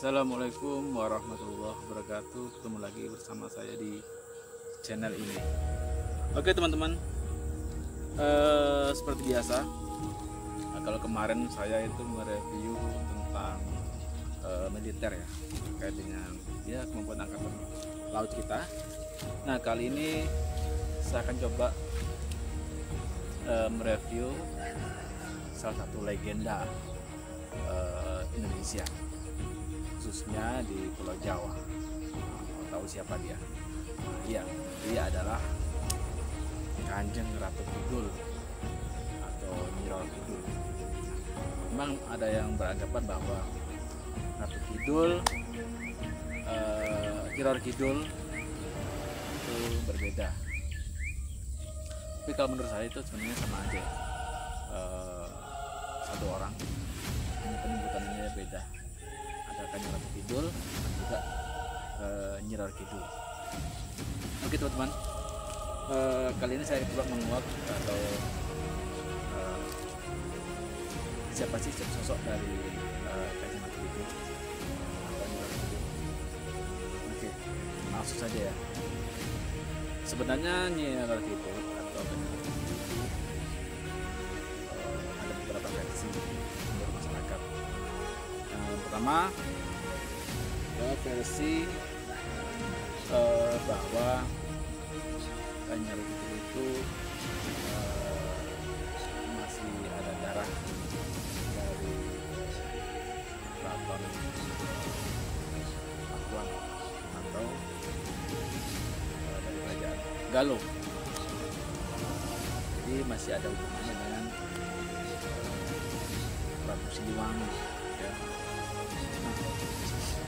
Assalamualaikum warahmatullahi wabarakatuh. Ketemu lagi bersama saya di channel ini. Oke teman-teman. Eh, Seperti biasa nah, Kalau kemarin saya itu mereview tentang eh, militer ya Terkait dengan ya kemampuan angkatan laut kita. Nah kali ini saya akan coba eh, mereview salah satu legenda eh, Indonesia khususnya di Pulau Jawa. Mau tahu siapa dia? Nah, iya, dia adalah Kanjeng Ratu Kidul atau Nyiror Kidul. Memang ada yang beranggapan bahwa Ratu Kidul, eh, Nyiror Kidul itu berbeda. Tapi kalau menurut saya itu sebenarnya sama aja. Eh, satu orang, penyebutannya beda Kanjeng Ratu Kidul dan juga uh, Nyiror Kidul. Oke teman-teman, Eh, kali ini saya coba menguak atau eh, siapa sih sosok dari Kanjeng Ratu Kidul Kidul. Oke, langsung saja ya. Sebenarnya Nyiror Kidul atau eh, ada beberapa versi pertama ya, versi eh, bahwa Ratu itu eh, masih ada darah dari keraton Pakuan atau eh, dari kerajaan Galuh jadi masih ada hubungannya dengan Prabu Siliwangi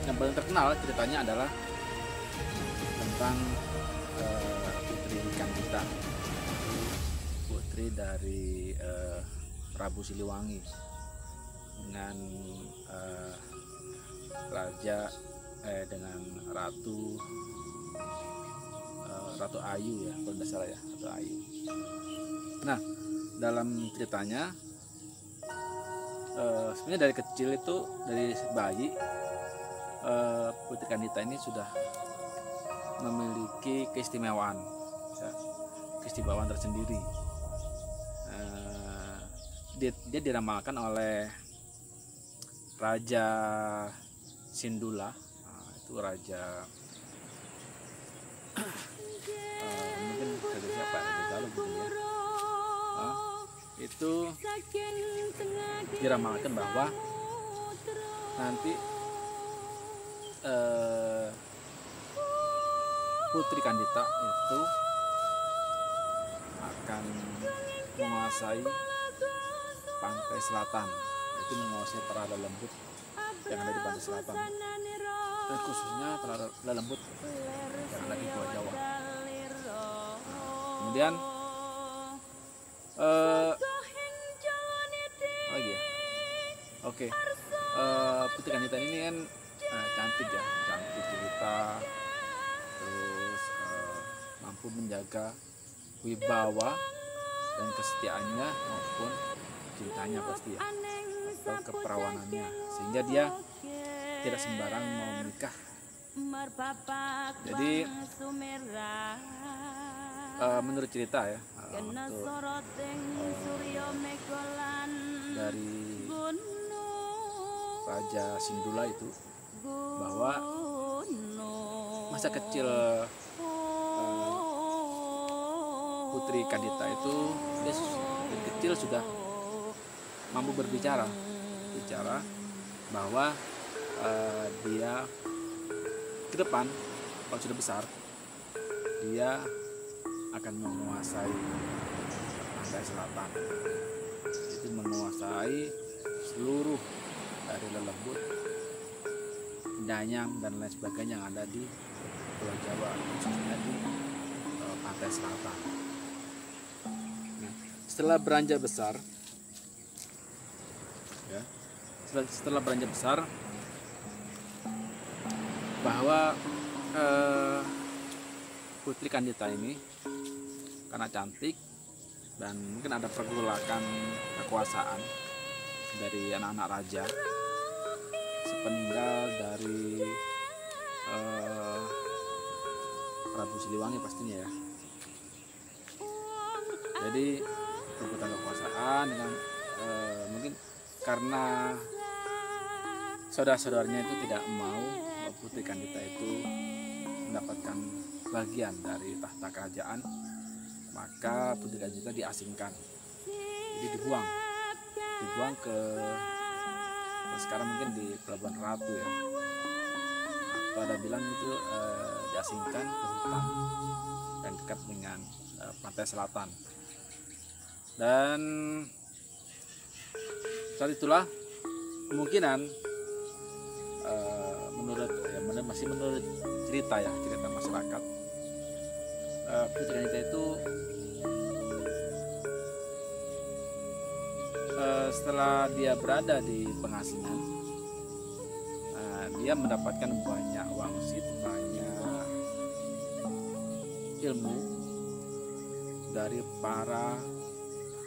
yang paling terkenal ceritanya adalah tentang eh, Putri Kandita putri dari eh, Prabu Siliwangi dengan eh, raja eh dengan ratu eh, Ratu Ayu ya kalau tidak salah ya Ratu Ayu. Nah dalam ceritanya eh, sebenarnya dari kecil itu dari bayi eh, Putri Kandita ini sudah memiliki keistimewaan ya, keistimewaan tersendiri. Eh, dia, dia diramalkan oleh Raja Sindula. Nah, itu raja eh, mungkin raja siapa? Raja Galuh gitu ya. Ah, itu diramalkan bahwa nanti eh, Putri Kandita itu akan menguasai pantai selatan. Itu menguasai perada lembut yang ada di pantai selatan. Dan khususnya perada lembut yang ada di Pulau Jawa. Kemudian eh lagi ya? Oke Eh, Putri Kandita ini kan eh, cantik ya cantik cerita. Terus eh, mampu menjaga wibawa dan kesetiaannya maupun cintanya pasti ya atau keperawanannya. Sehingga dia tidak sembarang mau menikah. Jadi eh, menurut cerita ya eh, untuk dari Raja Sindula itu bahwa masa kecil eh, Putri Kandita itu dia dari kecil sudah mampu berbicara bicara bahwa eh, dia ke depan kalau sudah besar dia akan menguasai pantai selatan. Itu menguasai seluruh dari lelembut Danyang dan lain sebagainya yang ada di Pulau Jawa khususnya di eh, pantai selatan. Nah, setelah beranjak besar ya setelah, setelah beranjak besar bahwa eh, Putri Kandita ini karena cantik dan mungkin ada pergolakan kekuasaan dari anak-anak raja peninggal dari uh, Prabu Siliwangi pastinya ya. Jadi rebutan kekuasaan dengan uh, mungkin karena saudara-saudaranya itu tidak mau Putri Kandita itu mendapatkan bagian dari tahta kerajaan maka Putri Kandita diasingkan. Jadi dibuang. Dibuang ke sekarang mungkin di Pelabuhan Ratu ya. Atau ada bilang itu eh, diasingkan ke hutan dan dekat dengan eh, pantai selatan. Dan saat itulah kemungkinan eh, menurut ya masih menurut cerita ya cerita masyarakat uh, Putri itu setelah dia berada di pengasingan uh, dia mendapatkan banyak wangsit banyak ilmu dari para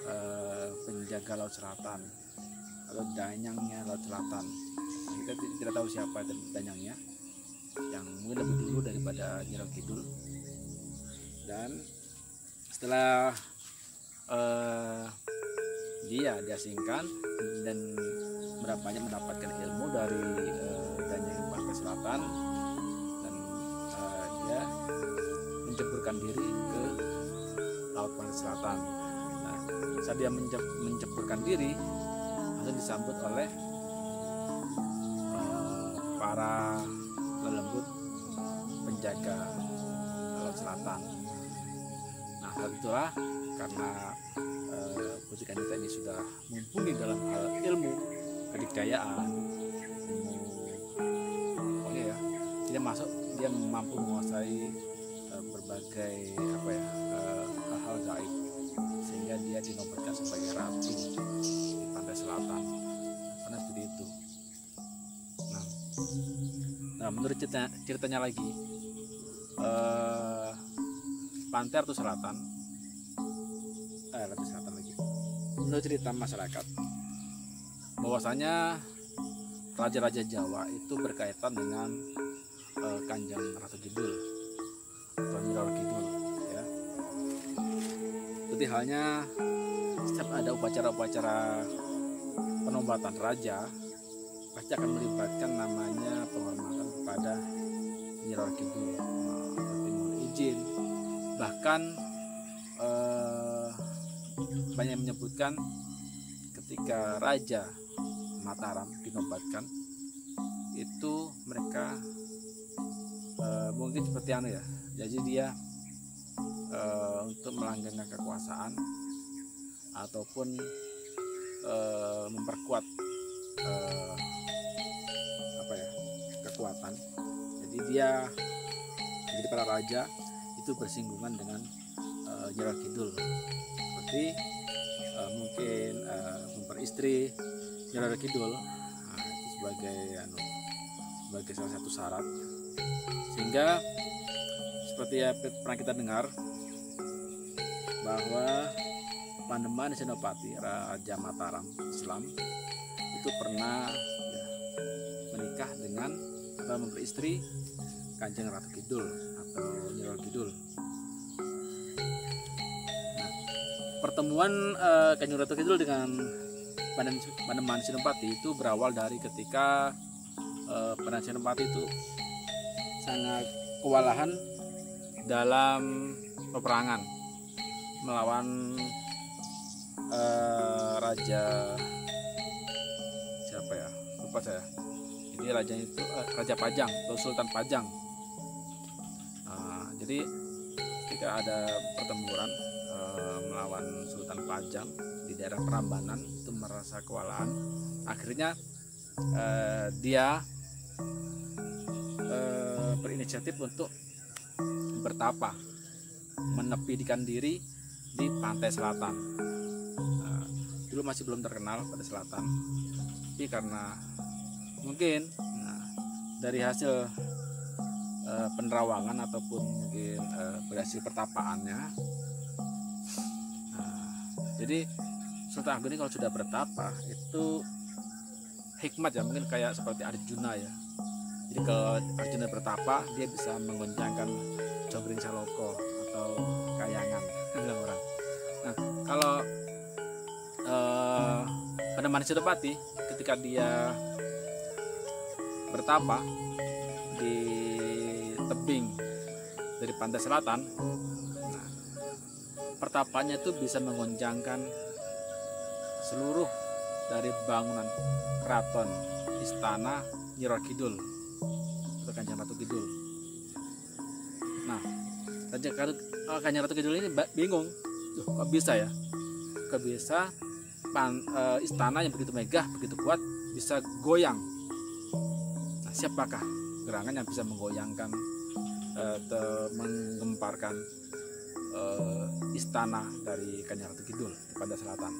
uh, penjaga laut selatan atau danyangnya laut selatan. Kita tidak tahu siapa danyangnya yang mungkin lebih dulu daripada Nyirau Kidul. Dan setelah uh, dia diasingkan dan berapa banyak mendapatkan ilmu dari uh, eh, Pantai Selatan dan uh, dia menceburkan diri ke Laut Pantai Selatan. Nah, saat dia menceburkan diri langsung disambut oleh uh, para lelembut penjaga Laut Selatan hal itulah karena uh, Putri Kanita ini sudah mumpuni dalam hal ilmu kedikdayaan. Ilmu pokoknya ya dia masuk dia mampu menguasai uh, berbagai apa ya eh, hal-hal gaib sehingga dia dinobatkan sebagai ratu di pantai selatan. Karena seperti itu. Nah, nah menurut cerita, ceritanya lagi uh, pantai atau selatan? Eh lebih selatan lagi. Menurut cerita masyarakat bahwasanya raja-raja Jawa itu berkaitan dengan uh, Kanjeng Ratu Kidul atau Nyiroro Kidul ya. Seperti halnya setiap ada upacara-upacara penobatan raja pasti akan melibatkan namanya penghormatan kepada Nyiroro Kidul. Nah, mohon izin bahkan eh, banyak menyebutkan ketika raja Mataram dinobatkan itu mereka eh, mungkin seperti anu ya jadi dia eh, untuk melanggengkan kekuasaan ataupun eh, memperkuat eh, apa ya kekuatan. Jadi dia jadi para raja itu bersinggungan dengan uh, Jawa Kidul. Seperti uh, mungkin uh, memperistri Jawa Kidul. Nah, itu sebagai anu, sebagai salah satu syarat. Sehingga seperti ya pernah kita dengar bahwa Pandeman Senopati Raja Mataram Islam itu pernah ya, menikah dengan atau memperistri Kanjeng Ratu Kidul atau Nirwal Kidul. Nah, pertemuan uh, Kanjeng Ratu Kidul dengan Panembahan Sinopati itu berawal dari ketika uh, Panembahan Sinopati itu sangat kewalahan dalam peperangan melawan uh, raja siapa ya? Lupa saya. Jadi raja itu uh, raja Pajang atau Sultan Pajang jadi ketika ada pertempuran e, melawan Sultan Pajang di daerah Prambanan itu merasa kewalahan. Akhirnya e, dia e, berinisiatif untuk bertapa menepikan diri di pantai selatan. E, dulu masih belum terkenal pada selatan. Tapi karena mungkin nah, dari hasil uh, penerawangan ataupun mungkin uh, berhasil pertapaannya. Nah, jadi Sultan Agung ini kalau sudah bertapa itu hikmat ya mungkin kayak seperti Arjuna ya. Jadi kalau Arjuna bertapa dia bisa menggoncangkan Jogring Saloko atau Kayangan bilang orang. Nah kalau pada manusia Senopati ketika dia bertapa di tebing dari pantai selatan nah, pertapanya itu bisa menggoncangkan seluruh dari bangunan keraton istana Nyiro Kidul atau Kanjeng Ratu Kidul. Nah, Kanjeng Ratu, uh, Kanjeng Ratu Kidul ini bingung, Duh, kok bisa ya? Kok bisa pan, uh, istana yang begitu megah, begitu kuat bisa goyang? Nah, siapakah gerangan yang bisa menggoyangkan, uh, menggemparkan uh, istana dari Kanjeng Ratu Kidul di Selatan?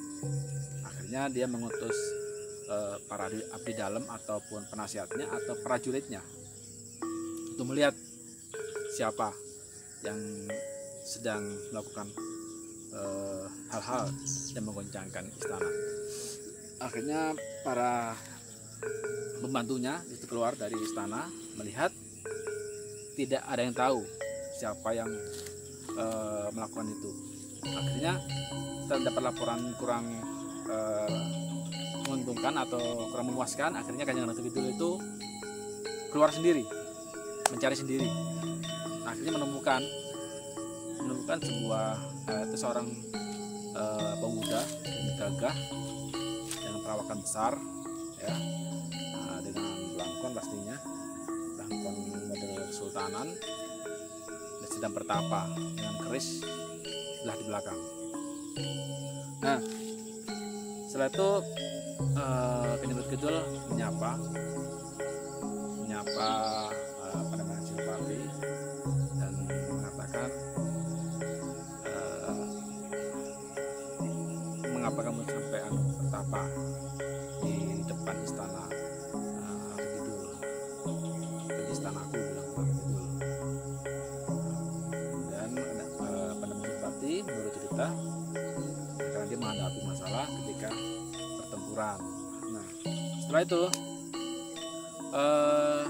akhirnya dia mengutus uh, para abdi dalam ataupun penasihatnya atau prajuritnya untuk melihat siapa yang sedang melakukan eh, hal-hal uh, yang menggoncangkan istana. Akhirnya para pembantunya itu keluar dari istana melihat tidak ada yang tahu siapa yang uh, melakukan itu. Akhirnya terdapat laporan kurang uh, menguntungkan atau kurang memuaskan akhirnya kanjeng ratu kidul itu keluar sendiri mencari sendiri akhirnya menemukan menemukan sebuah uh, itu seorang uh, pemuda yang gagah dengan perawakan besar ya dengan belangkon pastinya model sultanan dan sedang bertapa dengan keris belah di belakang. Nah setelah itu uh, penyebut kidul menyapa menyapa uh, pada Silpapi dan mengatakan uh, mengapa kamu sampai anu bertapa di depan istana pertempuran. Nah, setelah itu uh,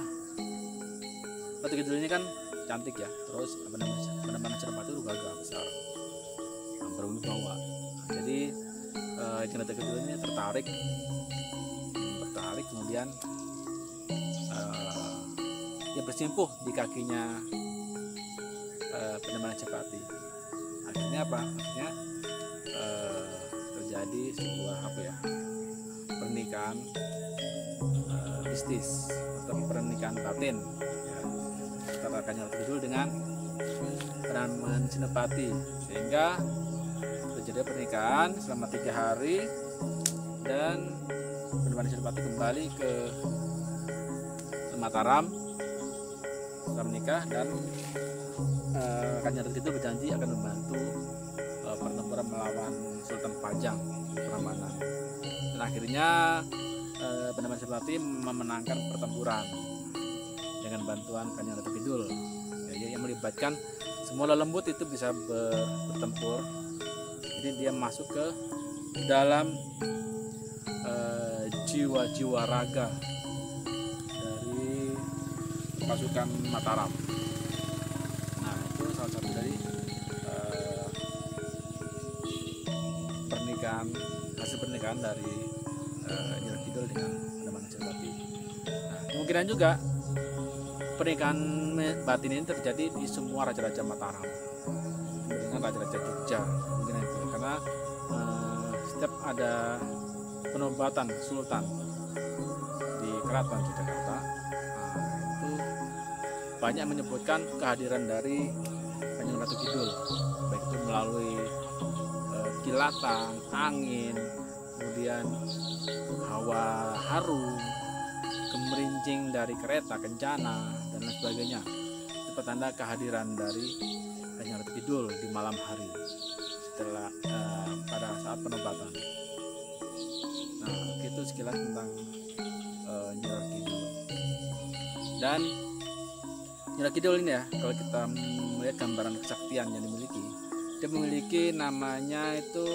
Batu Kidul ini kan cantik ya. Terus apa namanya? Penemangan Senopati itu gagah besar. Berwibawa. Nah, jadi uh, Batu Kidul ini tertarik tertarik kemudian uh, dia bersimpuh di kakinya uh, penemangan Senopati. Akhirnya apa? Akhirnya uh, terjadi sebuah apa ya pernikahan uh, mistis atau pernikahan batin. Ya, antara Kanjeng Kidul dengan Raman Senopati sehingga terjadi pernikahan selama tiga hari dan Raman Senopati kembali ke Mataram setelah menikah dan uh, Kanjeng Kidul berjanji akan membantu uh, pertempuran melawan Sultan Pajang Prambanan dan akhirnya eh, Bendaman Sepati memenangkan pertempuran. Dengan bantuan Kanjeng Ratu Kidul. Ya, yang melibatkan semua lembut itu bisa ber, bertempur. Jadi dia masuk ke dalam jiwa-jiwa eh, raga dari pasukan Mataram. Nah itu salah satu dari hasil pernikahan dari uh, Kidul dengan Pademangan Senopati. Nah, kemungkinan juga pernikahan batin ini terjadi di semua raja-raja Mataram. Dengan raja-raja Jogja mungkin itu. Karena uh, setiap ada penobatan sultan di keraton Yogyakarta uh, itu banyak menyebutkan kehadiran dari Kanjeng Ratu Kidul. Baik itu melalui kilatan, angin, kemudian hawa harum, kemerincing dari kereta, kencana, dan lain sebagainya. Itu petanda kehadiran dari Ratu Kidul di malam hari setelah uh, pada saat penobatan. Nah, itu sekilas tentang uh, Nyi Kidul. Dan Nyi Kidul ini ya, kalau kita melihat gambaran kesaktian yang dimiliki, dia memiliki namanya itu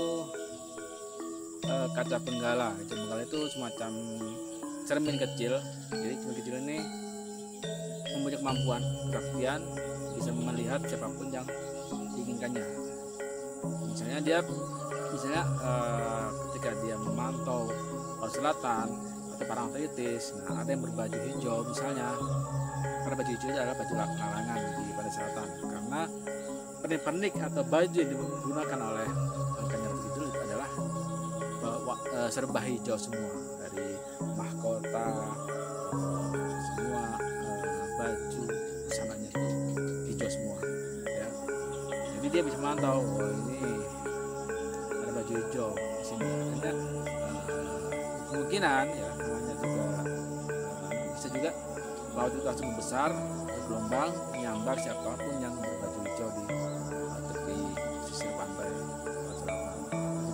e, kaca penggala. Kaca penggala itu semacam cermin kecil. Jadi cermin kecil ini mempunyai kemampuan kerapian bisa melihat siapa pun yang diinginkannya. Misalnya dia misalnya uh, ketika dia memantau laut selatan atau parangtritis nah ada yang berbaju hijau misalnya. Karena baju hijau adalah baju larangan di pantai selatan. Karena pernik-pernik atau baju yang digunakan oleh uh, serba hijau semua. Dari mahkota uh, semua uh, baju sananya itu hijau semua ya. Jadi dia bisa memantau oh ini ada baju hijau di sini. Dan uh, kemungkinan ya namanya juga uh, bisa juga laut itu langsung besar gelombang menyambar siapa pun yang berbaju hijau di tepi sisir pantai. Selatan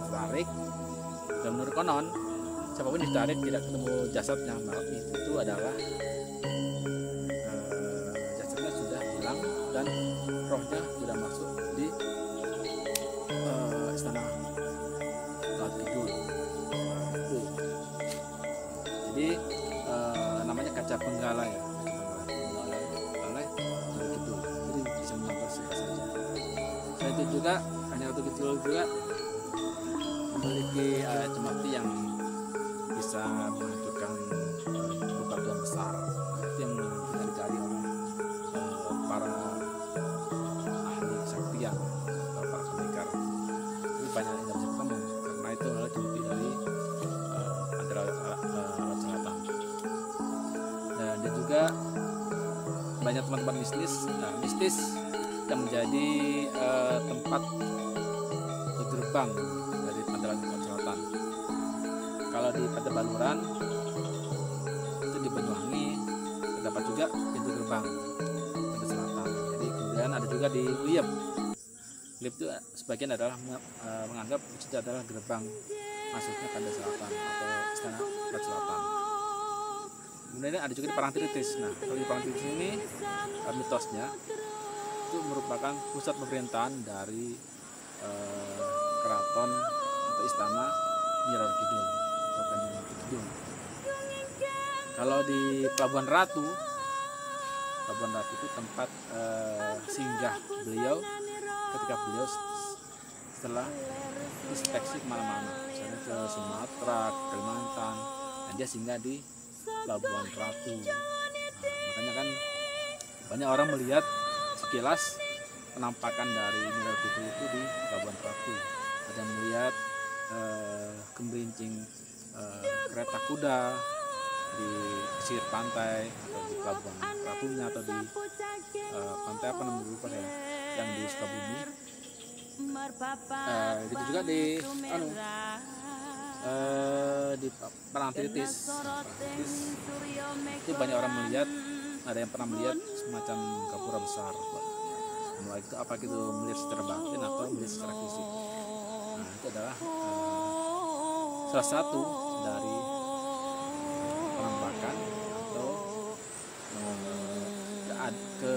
ditarik dan menurut konon siapa pun ditarik tidak ketemu jasadnya maka itu adalah uh, jasadnya sudah hilang dan rohnya sudah masuk di uh, istana laut kidul itu jadi uh, namanya kaca penggala ya itu juga hanya untuk itu juga memiliki uh, cemati yang bisa menghancurkan uh, besar itu yang bisa dicari oleh uh, para ahli kesaktian atau para pendekar ini banyak yang bisa ketemu karena itu adalah cemati dari uh, antara uh, selatan dan dia juga banyak teman-teman bisnis nah, mistis yang menjadi uh, tempat gerbang Pantai Laut Selatan. Kalau di Pantai Baluran itu di Banyuwangi terdapat juga pintu gerbang Pantai Selatan. Jadi kemudian ada juga di Uyep. Uyep itu sebagian adalah uh, menganggap itu adalah gerbang masuknya Pantai Selatan atau Istana Laut Selatan. Kemudian ada juga di Parangtritis. Nah, kalau di Parangtritis ini mitosnya itu merupakan pusat pemerintahan dari eh, keraton atau istana Nyirar Kidul atau Kanjeng Kidul. Kalau di Pelabuhan Ratu, Pelabuhan Ratu itu tempat eh, singgah beliau ketika beliau setelah inspeksi ke mana-mana, misalnya ke Sumatera, Kalimantan, dan dia singgah di Pelabuhan Ratu. Nah, makanya kan banyak orang melihat sekilas penampakan dari Nyiral Kidul itu di Pelabuhan Ratu. Ada yang melihat uh, kemerincing uh, kereta kuda di pesisir pantai atau di Pelabuhan Ratunya atau di uh, pantai apa namanya lupa saya yang di Sukabumi. Uh, itu juga di anu uh, di. Parangtritis itu banyak orang melihat ada yang pernah melihat semacam gapura besar mulai itu apa itu melihat secara batin atau melihat secara fisik adalah uh, salah satu dari penampakan atau uh, ke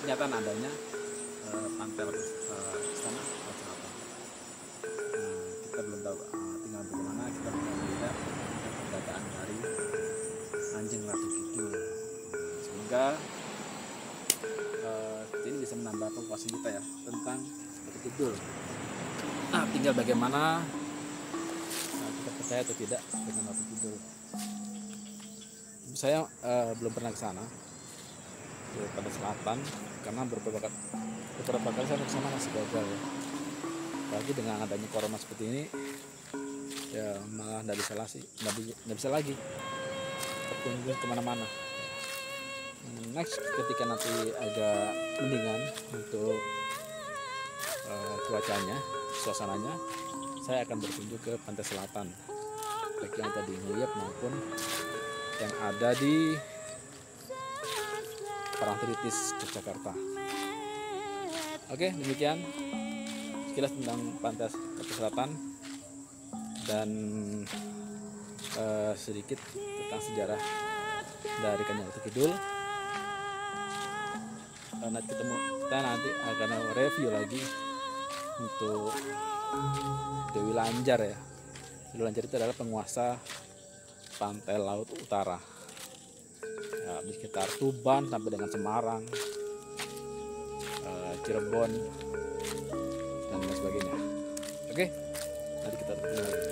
kenyataan adanya uh, pantai uh, istana Selatan. Nah, kita belum tahu uh, tinggal bagaimana kita belum melihat keberadaan dari anjing ratu kidul semoga uh, ini bisa menambah pengpuasan kita ya tentang ratu kidul tinggal bagaimana nah, kita percaya atau tidak dengan ratu kidul. Saya uh, belum pernah ke sana ke pada selatan karena beberapa beberapa kali saya ke sana masih gagal ya. Apalagi dengan adanya corona seperti ini ya malah tidak bisa lagi nggak bisa lagi berkunjung ke mana-mana. Next ketika nanti agak mendingan untuk uh, cuacanya suasananya saya akan berkunjung ke pantai selatan baik yang tadi ngeliat maupun yang ada di Parangtritis Yogyakarta oke demikian sekilas tentang pantai selatan dan uh, sedikit tentang sejarah dari Kanyang Kidul. Nanti ketemu kita nanti akan review lagi untuk Dewi Lanjar ya. Dewi Lanjar itu adalah penguasa pantai laut utara. Ya, di sekitar Tuban sampai dengan Semarang eh, Cirebon dan lain sebagainya. Oke nanti kita ketemu